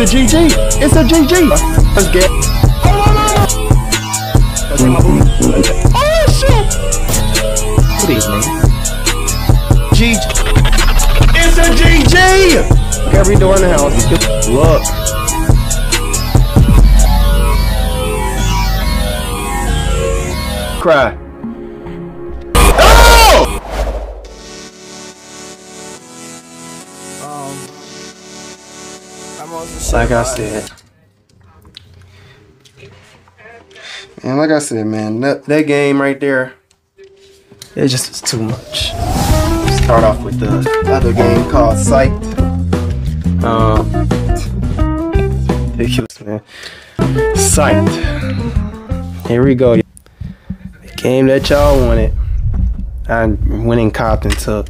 It's a GG. It's a GG. Let's get. Oh shit! Good evening. GG. It's a GG. Every door in the house. Look. Cry. Like I said. And like I said, man, that, that game right there, it just is too much. Start off with the other game called Psyched. Um, ridiculous, man. Psyched. Here we go. The game that y'all wanted. I went and copped and took.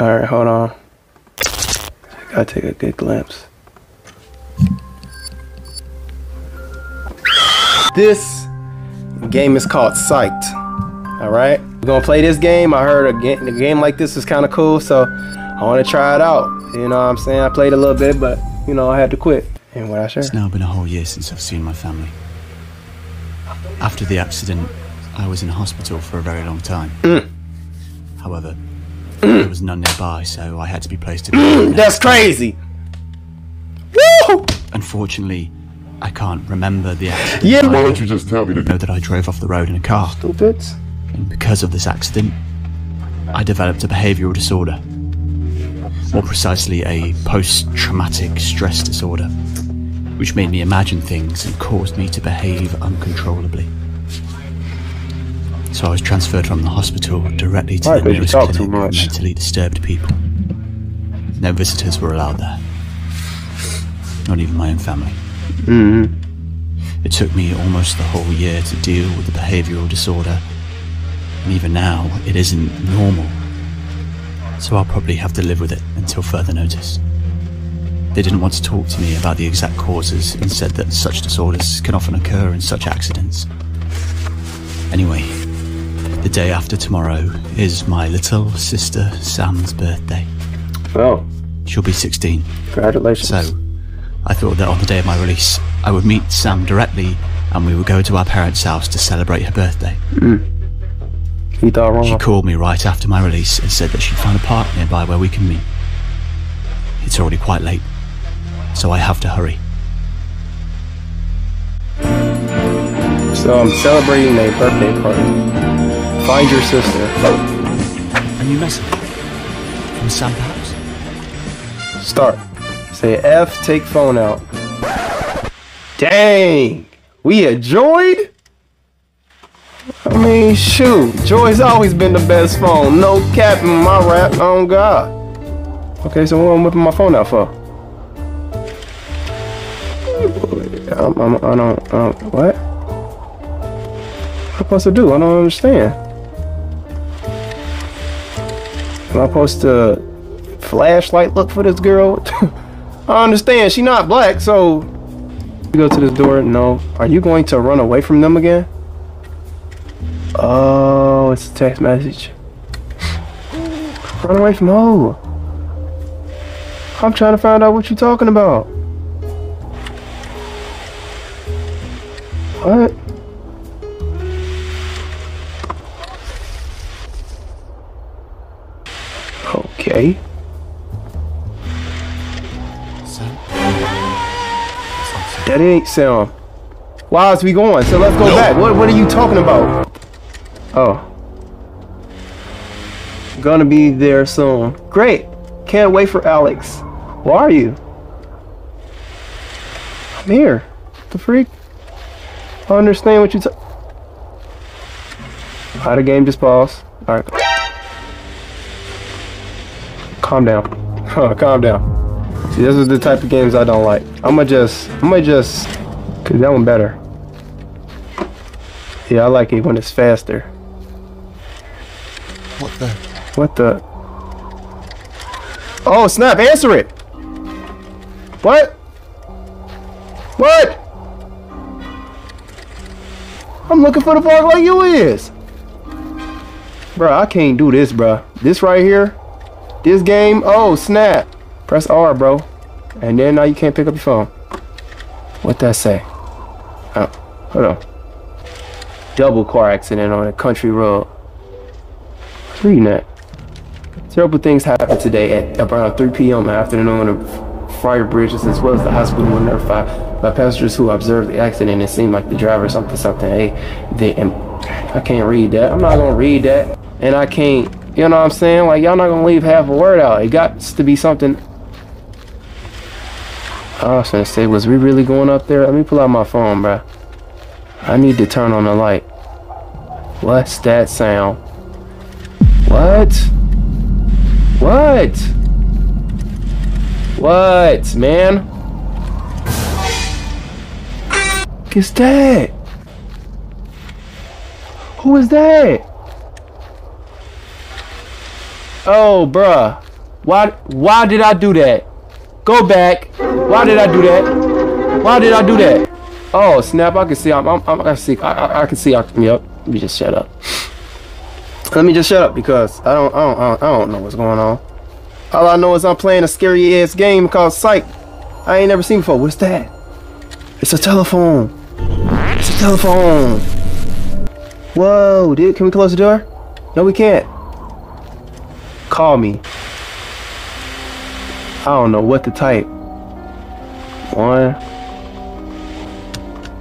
Alright, hold on. I gotta take a good glimpse. This game is called Psyched. Alright? We're gonna play this game. I heard a, ga a game like this is kind of cool, so I wanna try it out. You know what I'm saying? I played a little bit, but you know, I had to quit. And what I share. It's now been a whole year since I've seen my family. After the accident, I was in hospital for a very long time. Mm. However, there was none nearby, so I had to be placed in. Mm, that's crazy. Woo! Unfortunately, I can't remember the accident. Yeah, Why don't you just tell me to know that I drove off the road in a car, Stupids. and because of this accident, I developed a behavioural disorder. More precisely, a post-traumatic stress disorder, which made me imagine things and caused me to behave uncontrollably. So I was transferred from the hospital directly to Why, the nearest clinic for mentally disturbed people. No visitors were allowed there. Not even my own family. Mm-hmm. It took me almost the whole year to deal with the behavioural disorder, and even now, it isn't normal. So I'll probably have to live with it until further notice. They didn't want to talk to me about the exact causes and said that such disorders can often occur in such accidents. Anyway, the day after tomorrow is my little sister Sam's birthday. Oh, She'll be 16. congratulations. So, I thought that on the day of my release, I would meet Sam directly and we would go to our parents' house to celebrate her birthday. Hmm. he thought wrong. She called me right after my release and said that she'd found a park nearby where we can meet. It's already quite late, so I have to hurry. So I'm celebrating a birthday party. Find your sister. A new message? From Sam, perhaps? Start. Say F, take phone out. Dang! We Joy? I mean, shoot. Joy's always been the best phone. No cap in my rap. Oh, God. Okay, so what I'm whipping my phone out for? I'm, I'm, I don't, um, what? What am I supposed to do? I don't understand. Am I supposed to flashlight look for this girl? I understand she not black, so you go to this door. No, are you going to run away from them again? Oh, it's a text message. Run away from who? I'm trying to find out what you're talking about. Ain't sound. Why is we going? So let's go back. What what are you talking about? Oh. Gonna be there soon. Great. Can't wait for Alex. Where are you? I'm here. The freak? I understand what you t- How the game just paused. Alright. Calm down. Huh, calm down. See, this is the type of games I don't like. I'ma just, I'ma just, cause that one better. Yeah, I like it when it's faster. What the? What the? Oh snap! Answer it. What? What? I'm looking for the park like you is. Bruh, I can't do this, bruh. This right here, This game, oh snap. Press R, bro. And then now you can't pick up your phone. What that say? Oh, hold on. Double car accident on a country road. Reading that. Terrible things happened today at around 3 p.m. afternoon on Friar Bridges as well as the hospital were notified by passengers who observed the accident. It seemed like the driver something something. Hey, they, I can't read that. I'm not gonna read that. And I can't, you know what I'm saying? Like y'all not gonna leave half a word out. It got to be something Oh, I was gonna say, was we really going up there? Let me pull out my phone, bruh. I need to turn on the light. What's that sound? What? What? What, man? What's that? Who is that? Oh, bruh. Why, why did I do that? Go back. Why did I do that? Why did I do that? Oh snap! I can see. I'm. I'm. I'm I can see. I, I, I can see. I, yep. Let me just shut up. Let me just shut up because I don't. I don't. I don't, I don't know what's going on. All I know is I'm playing a scary ass game called Psych. I ain't never seen before. What's that? It's a telephone. It's a telephone. Whoa, dude. Can we close the door? No, we can't. Call me. I don't know what to type. One.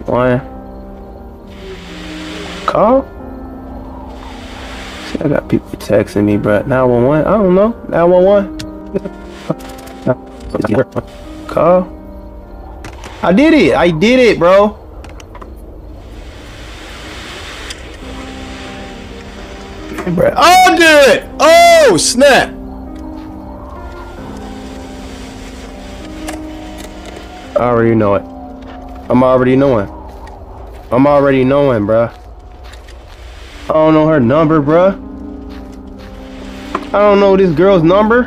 One. Call? See, I got people texting me, bro. 911? I don't know. 911? Call? I did it. I did it, bro. Oh, good. Oh, snap. I already know it. I'm already knowing. I'm already knowing, bruh. I don't know her number, bruh. I don't know this girl's number.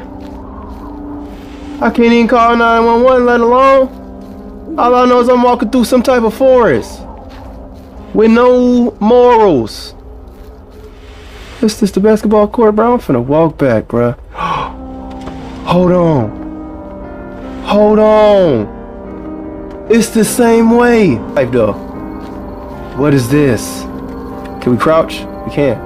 I can't even call 911, let alone. All I know is I'm walking through some type of forest. With no morals. This is the basketball court, bro? I'm finna walk back, bruh. Hold on. Hold on. It's the same way. Life though. What is this? Can we crouch? We can't.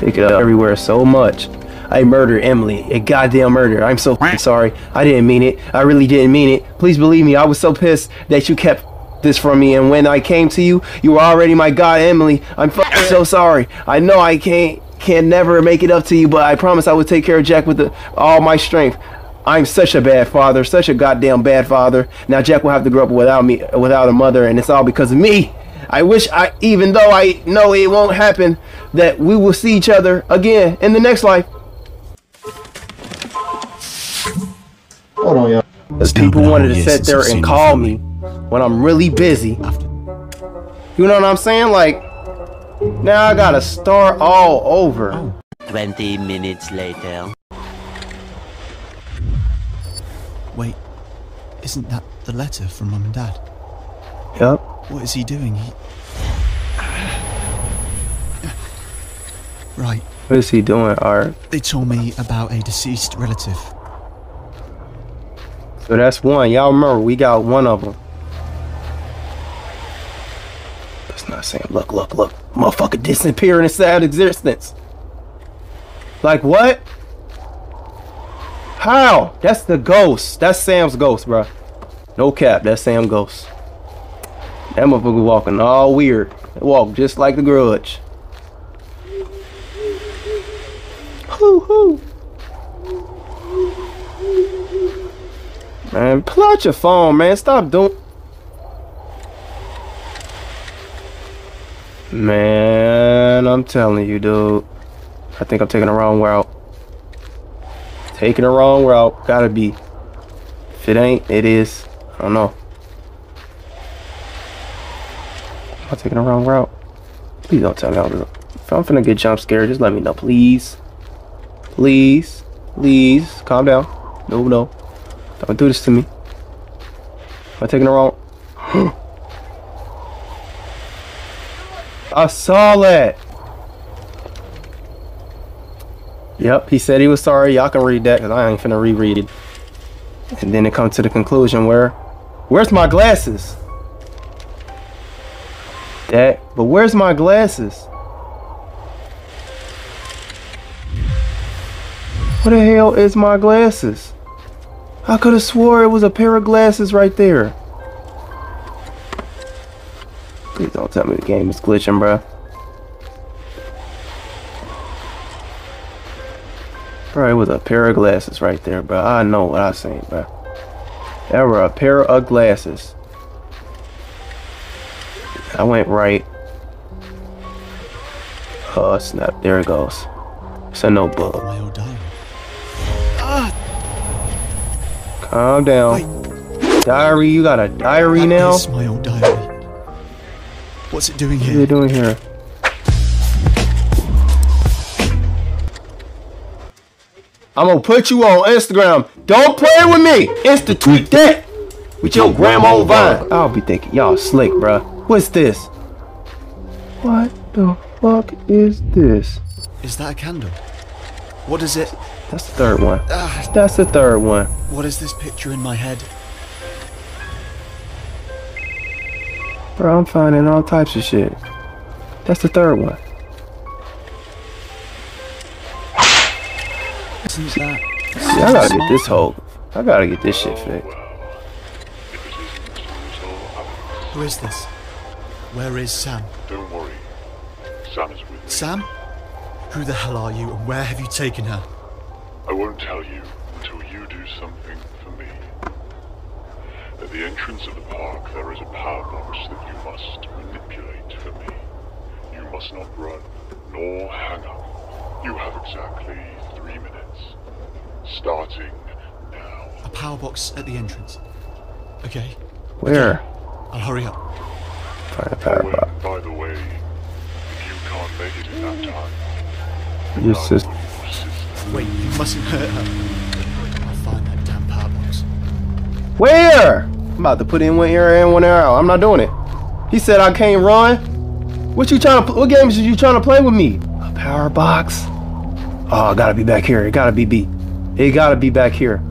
Pick it up everywhere so much. I murdered Emily. A goddamn murder. I'm so sorry. I didn't mean it. I really didn't mean it. Please believe me. I was so pissed that you kept this from me. And when I came to you, you were already my god, Emily. I'm so sorry. I know I can't can never make it up to you, but I promise I will take care of Jack with the, all my strength. I'm such a bad father, such a goddamn bad father. Now Jack will have to grow up without me, without a mother, and it's all because of me. I wish I, even though I know it won't happen, that we will see each other again in the next life. Hold on, y'all. Because people wanted to sit there and call me when I'm really busy. You know what I'm saying? Like, now I gotta start all over. 20 minutes later. Wait, isn't that the letter from Mum and Dad? Yep. What is he doing? He... Right, What is he doing, Art? they told me about a deceased relative. So that's one. Y'all remember, we got one of them. That's not saying, look, look, look. Motherfucker disappearing inside existence. Like what? How? That's the ghost. That's Sam's ghost, bro. No cap, that's Sam ghost. That motherfucker walking all weird. They walk just like the grudge. Hoo hoo. Man, pull out your phone, man. Stop doing. Man, I'm telling you, dude. I think I'm taking the wrong route. Taking the wrong route. Gotta be. If it ain't, it is. I don't know. I'm taking the wrong route. Please don't tell me I'm, if I'm finna get jump scared. Just let me know, please. Please. Please. Calm down. No, no. Don't do this to me. Am I taking the wrong? I saw that. Yep, he said he was sorry. Y'all can read that because I ain't finna reread it. And then it comes to the conclusion where, where's my glasses? That, but where's my glasses? What the hell is my glasses? I could have swore it was a pair of glasses right there. Please don't tell me the game is glitching, bruh. It was a pair of glasses right there, bro. I know what I seen, bro. There were a pair of glasses. I went right. Oh, snap. There it goes. It's a notebook. Calm down. Diary, you got a diary That now? is my old diary. What's it doing What are you doing here? I'm gonna put you on Instagram. Don't play with me. Insta tweet that with your grandma vine. I'll be thinking y'all slick, bruh. What's this? What the fuck is this? Is that a candle? What is it? That's the third one. Ah, That's the third one. what is this picture in my head? Bro, I'm finding all types of shit. That's the third one. See, I gotta get this whole. I gotta get this shit fixed. Who is this? Where is Sam? Don't worry. Sam is with me. Sam? Who the hell are you and where have you taken her? I won't tell you until you do something for me. At the entrance of the park, there is a power box that you must manipulate for me. You must not run, nor hang up. You have exactly three minutes. Starting now. A power box at the entrance. Okay, Where? I'll hurry up. Find a power Oh, box. by the way, if you can't make it in that time, Your I sister. Wait, you mustn't hurt her. I'll find that damn power box. Where? I'm about to put in one ear and one ear out. I'm not doing it. He said I can't run. What you trying to? What games are you trying to play with me? A power box. Oh, I gotta be back here. It gotta be B. It gotta be back here.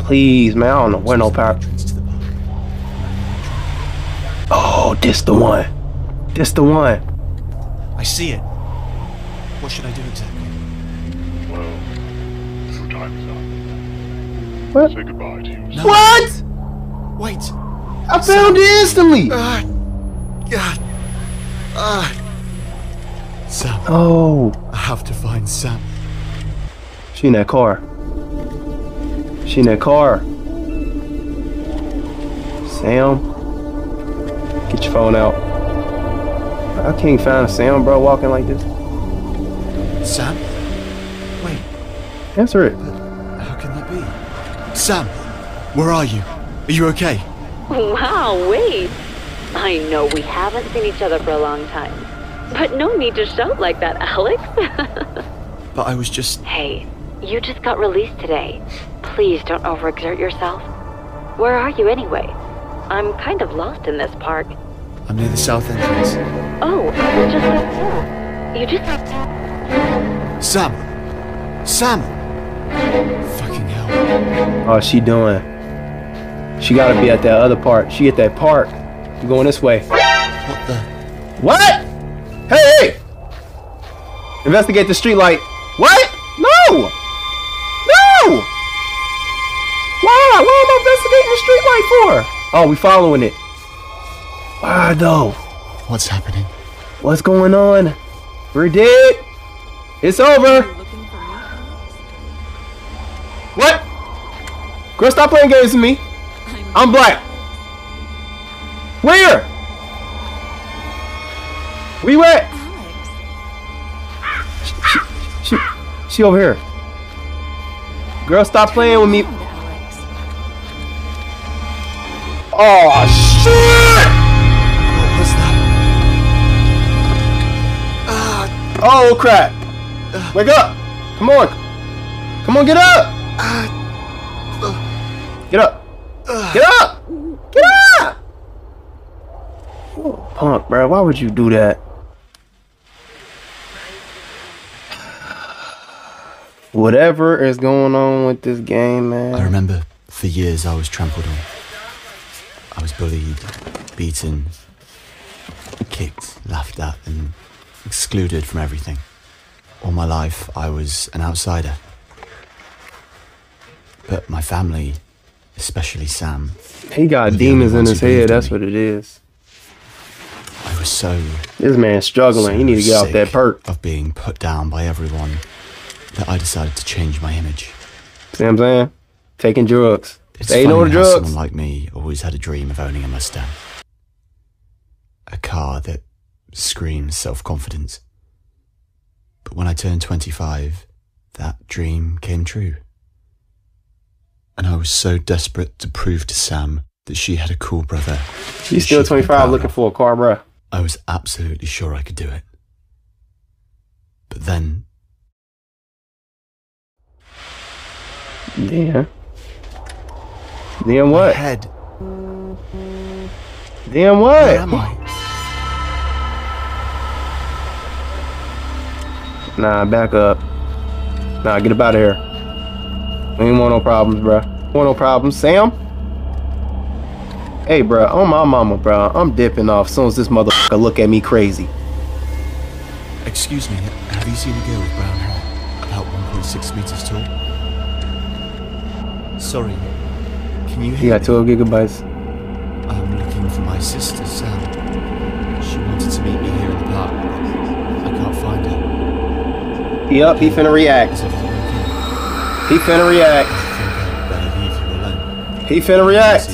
Please, man. I don't know where no power. Entrance to the park. Oh, this the one. This the one. I see it. What should I do exactly? Well, your time is up. What? up. Say goodbye to you. No. What? Wait! I found it instantly. Ah! God! Ah! Sam. Oh, I have to find Sam. She in that car. She in that car. Sam, get your phone out. I can't find Sam, bro, walking like this. Sam? Wait, Answer it. how can that be? Sam! Where are you? Are you okay? Wow, wait. I know we haven't seen each other for a long time. But no need to shout like that, Alex. But I was just. hey, you just got released today. Please don't overexert yourself. Where are you anyway? I'm kind of lost in this park. I'm near the south entrance. Oh, I was just like that. You just. Sam! Sam! Fucking hell. Oh, she doing? She gotta be at that other part. She at that park. You going this way? What the? What? Hey, hey! Investigate the street investigating the street light for? Oh, we following it. Why though? What's happening? What's going on? We're dead. It's over. What? Girl, stop playing games with me. I'm black. Where? Where you at? She, she, she over here. Girl, stop playing with me. Oh shit! Oh, what was that? Oh crap! Wake up! Come on! Come on, get up! Get up! Get up! Get up! Oh, punk, bro. Why would you do that? Whatever is going on with this game, man. I remember for years I was trampled on. I was bullied, beaten, kicked, laughed at, and excluded from everything. All my life, I was an outsider. But my family, especially Sam, He got demons in his head. That's me. what it is. I was so This man's struggling. he need to get off that perk. of being put down by everyone that I decided to change my image. See what I'm saying? Taking drugs. It's They funny know the how someone like me always had a dream of owning a Mustang. A car that screams self-confidence. But when I turned 25, that dream came true. And I was so desperate to prove to Sam that she had a cool brother. He's still she could be 25 looking for a car, bruh. I was absolutely sure I could do it. But then Then. Then my what? head. Then Where am what? I? Nah, back up. Nah, get up out of here. We ain't want no problems, bruh. Want no problems. Sam? Hey, bruh, on my mama, bruh. I'm dipping off as soon as this motherfucker look at me crazy. Excuse me, have you seen a girl with brown hair? About 1.6 meters tall? Sorry, can you He hear got me? 12 gigabytes. I'm looking for my sister, Sam. She wanted to meet me here in the park, but I can't find her. He up, he finna react. Is everything okay? He finna react. I think I'd better leave you alone He finna react.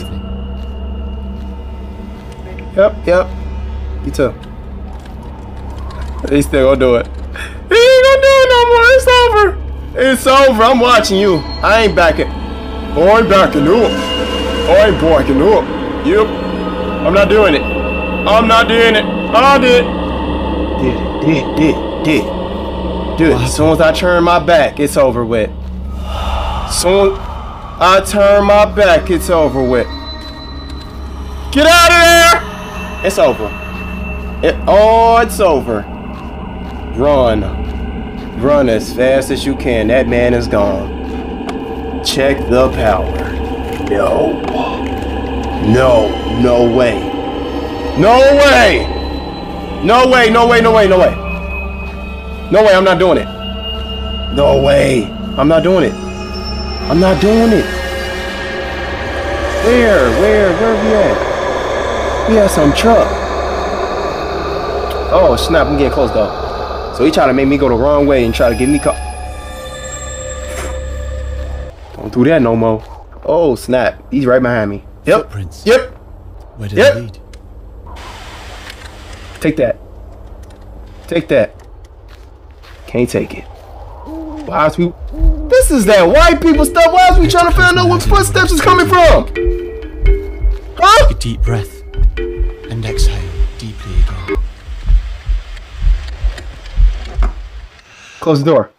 Yep, yep. You too. He still gonna do it. He ain't gonna do it no more. It's over. It's over. I'm watching you. I ain't backing. I ain't backing up. I ain't backing up. Yep. I'm not doing it. I'm not doing it. I did. Did it. Did it. did it. did. It. As soon as I turn my back, it's over with. Soon I turn my back, it's over with. Get out of there! It's over. It, oh, it's over. Run. Run as fast as you can. That man is gone. Check the power. No. No. No way. No way! No way, no way, no way, no way. No way, I'm not doing it. No way. I'm not doing it. I'm not doing it. Where? Where? Where we at? We had some truck. Oh snap! I'm getting close though. So he trying to make me go the wrong way and try to get me caught. Don't do that no more. Oh snap! He's right behind me. Yep. Footprints. Yep. Where did Yep. they lead? Take that. Take that. Can't take it. Why is we? This is that white people stuff. Why is we trying to find out where footsteps is coming from? Huh? A deep breath and exhale deeply again. Close the door.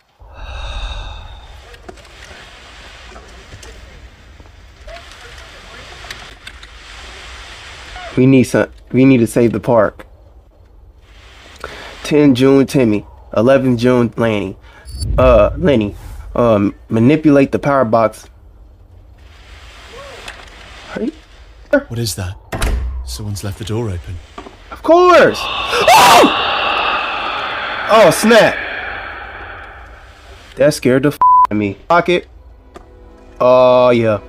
We need some. We need to save the park. 10 June Timmy, 11 June Lanny. Uh, Lenny. Um, manipulate the power box. Right? What is that? Someone's left the door open. Of course. Oh! Oh snap! That scared the f out of me. Pocket. Oh yeah.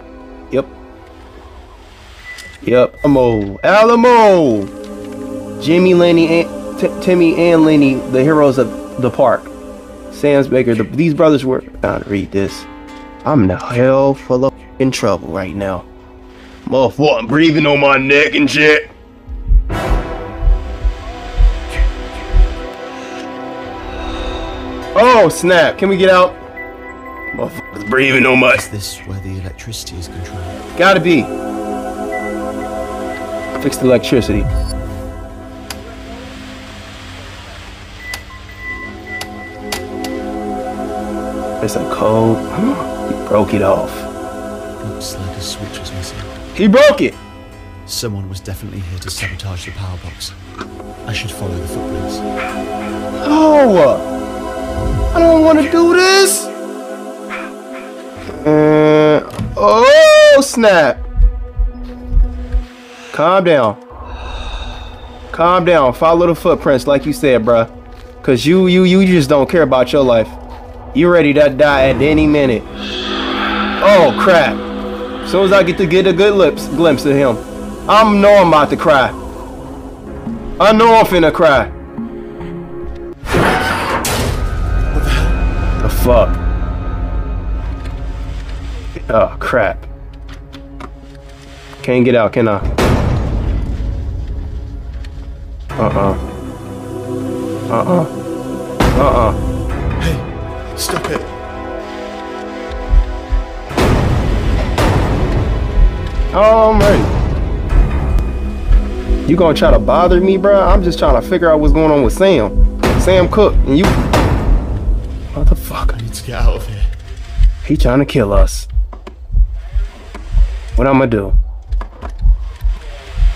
Yep. Alamo. Alamo. Jimmy, Lenny, and T- Timmy, and Lenny, the heroes of the park. Sam's Baker. The, these brothers were. To read this. I'm in the hell full of in trouble right now. Motherfucker, I'm breathing on my neck and shit. Oh snap! Can we get out? Motherfuckers breathing on my. Is this where the electricity is controlled? Gotta be fix the electricity. It's a code. He broke it off. Looks like a switch was missing. He broke it! Someone was definitely here to sabotage the power box. I should follow the footprints. Oh, I don't want to do this! Uh, oh, snap! Calm down. Calm down. Follow the footprints, like you said, bruh. Cause you, you, you just don't care about your life. You ready to die at any minute. Oh crap! Soon as I get to get a good lips glimpse of him, I'm know I'm about to cry. I know I'm finna cry. The fuck? Oh crap. Can't get out, can I? Uh-uh. Uh-uh. Uh-uh. Hey, stop it. Oh, I'm. You gonna try to bother me, bro? I'm just trying to figure out what's going on with Sam. Sam Cook, and you... Motherfucker. I need to get out of here. He trying to kill us. What I'ma do?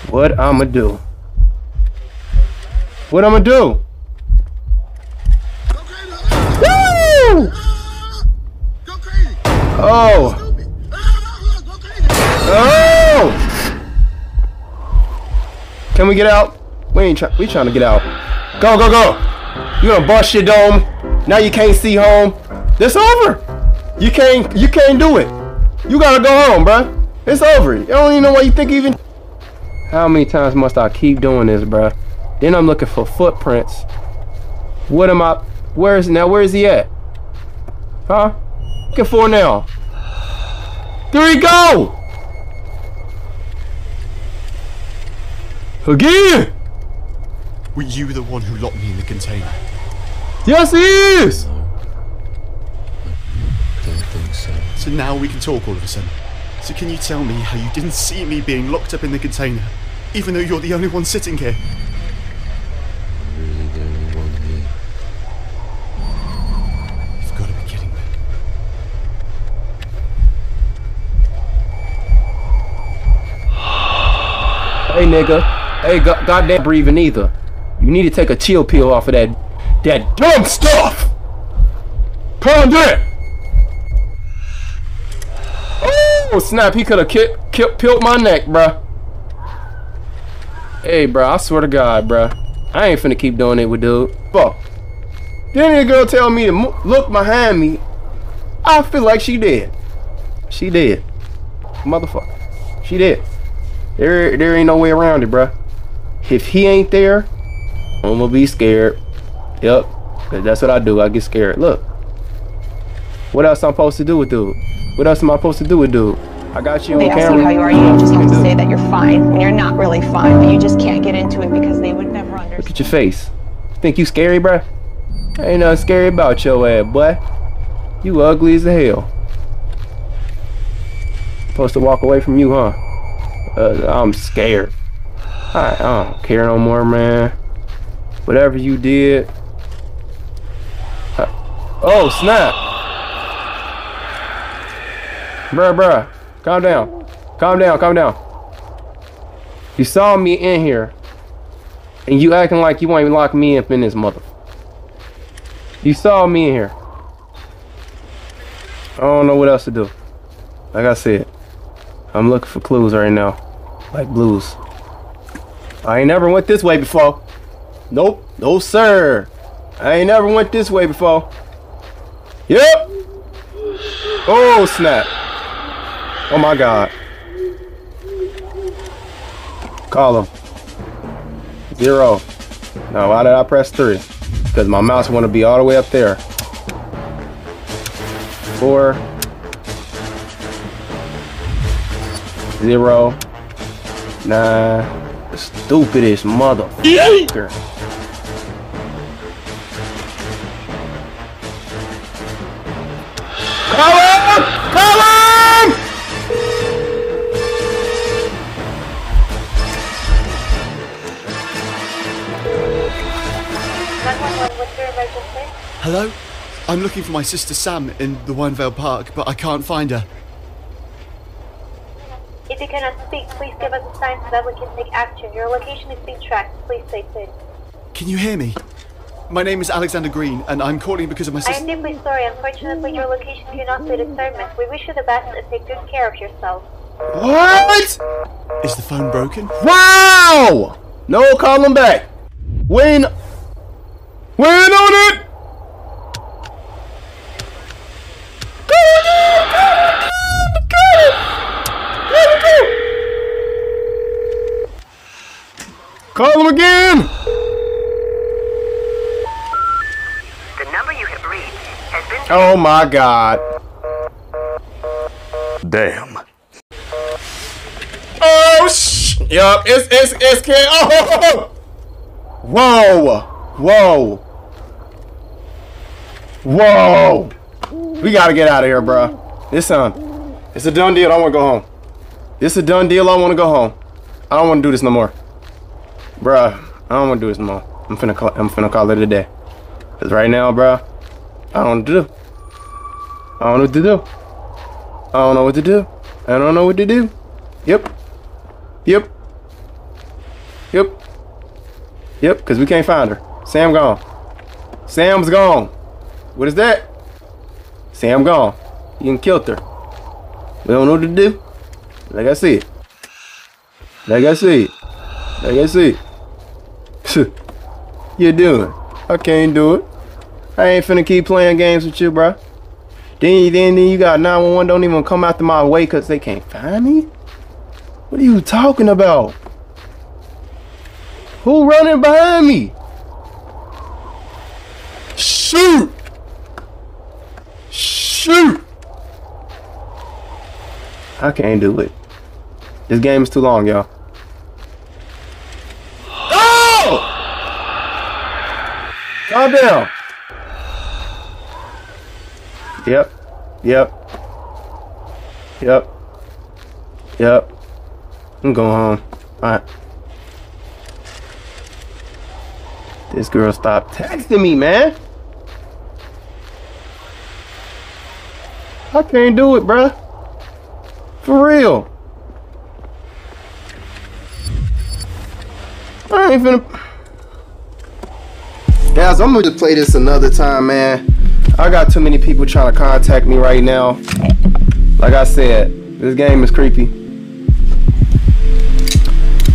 What I'ma do? What I'ma do? Woo! Oh! Oh! Can we get out? We ain't try we trying to get out. Go, go, go! You gonna bust your dome. Now you can't see home. This over. You can't you can't do it. You gotta go home, bruh. It's over. You don't even know why you think even How many times must I keep doing this, bruh? Then I'm looking for footprints. What am I where's now where's he at? Huh? Looking for now. There he go! Again! Were you the one who locked me in the container? Yes, he is! Don't think so. So now we can talk all of a sudden. So can you tell me how you didn't see me being locked up in the container, even though you're the only one sitting here? Hey, nigga. Hey, go- goddamn breathing either. You need to take a chill pill off of that, that dumb stuff. Pound it. Oh snap! He could have ki- ki- my neck, bruh. Hey, bruh. I swear to God, bruh. I ain't finna keep doing it with dude. Fuck. Then the girl tell me to look behind me. I feel like she did. She did. Motherfucker. She did. There, there ain't no way around it, bruh. If he ain't there, I'm gonna be scared. Yep, 'cause that's what I do. I get scared. Look, what else I'm supposed to do with dude? What else am I supposed to do with dude? I got you They on ask camera. you how you are, you just have to say that you're fine when you're not really fine, but you just can't get into it because they would never understand. Look at your face. Think you scary, bruh? Ain't nothing scary about your ass, boy. You ugly as hell. Supposed to walk away from you, huh? Uh, I'm scared. I, I don't care no more, man. Whatever you did. Uh, oh, snap. Bruh, bruh. Calm down. Calm down, calm down. You saw me in here. And you acting like you want to lock me up in this mother. You saw me in here. I don't know what else to do. Like I said, I'm looking for clues right now. Like blues. I ain't never went this way before. Nope. No sir. I ain't never went this way before. Yep. Oh snap. Oh my god. Call him. Zero. Now why did I press three? Because my mouse want to be all the way up there. Four. Zero. Nine. The stupidest motherfucker. Call him! Hello? I'm looking for my sister Sam in the Winevale Park, but I can't find her. If you cannot speak, please give us a sign so that we can take action. Your location is being tracked. Please stay safe. Can you hear me? My name is Alexander Green, and I'm calling because of my I am sister. deeply sorry. Unfortunately, your location cannot be determined. We wish you the best and take good care of yourself. What? Is the phone broken? Wow! No, call him back. Win. Win on it. Call him again. The number you have reached has been Oh my God. Damn. Oh sh! Yup, it's it's it's can. Oh! Whoa! Whoa! Whoa! We gotta get out of here, bro. This um, it's a done deal. I want to go home. It's a done deal. I want to go home. I don't want to do this no more, bruh. I don't want to do this no more. I'm finna call. I'm finna call it a day. Cause right now, bruh, I don't do. I don't know what to do. I don't know what to do. I don't know what to do. Yep. Yep. Yep. Yep, because we can't find her. Sam gone. Sam's gone. What is that? Sam gone. You can killed her. We don't know what to do. Like I said. Like I said. Like I said. You doing? I can't do it. I ain't finna keep playing games with you, bro. Then, then, then you got 911 don't even come after my way because they can't find me? What are you talking about? Who running behind me? Shoot! Shoot! I can't do it. This game is too long, y'all. Oh! Calm down. Yep. Yep. Yep. Yep. I'm going home. Alright. This girl stopped texting me, man. I can't do it, bruh. For real. I ain't finna. Guys, I'm gonna play this another time, man. I got too many people trying to contact me right now. Like I said, this game is creepy.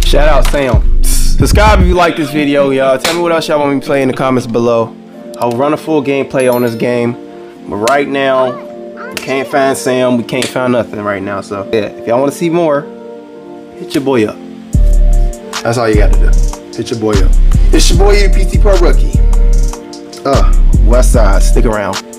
Shout out Sam. Subscribe if you like this video, y'all. Tell me what else y'all want me to play in the comments below. I'll run a full gameplay on this game. But right now, we can't find Sam. We can't find nothing right now. So yeah, if y'all want to see more, hit your boy up. That's all you got to do. Hit your boy up. It's your boy, PC Pro Rookie. Uh, West Side. Stick around.